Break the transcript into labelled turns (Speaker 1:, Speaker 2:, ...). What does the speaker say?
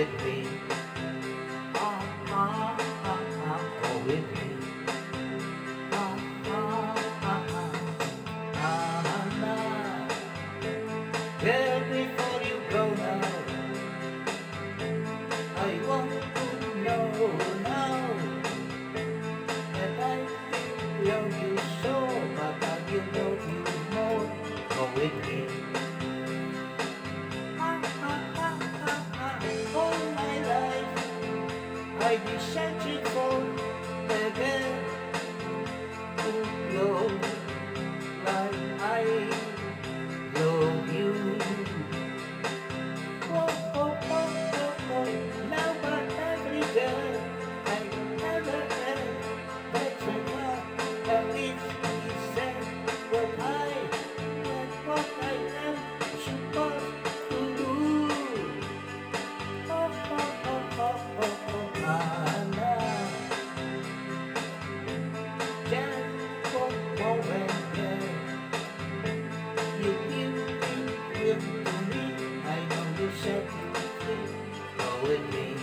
Speaker 1: with me. Oh, oh, oh, oh, with me. Oh, oh, oh, oh, oh, no. Girl, before you go now, I want to know. Searching for a girl who like I love you. Oh, oh, oh, oh, oh. Now but I ever had makes me laugh. At least he said what I am with me.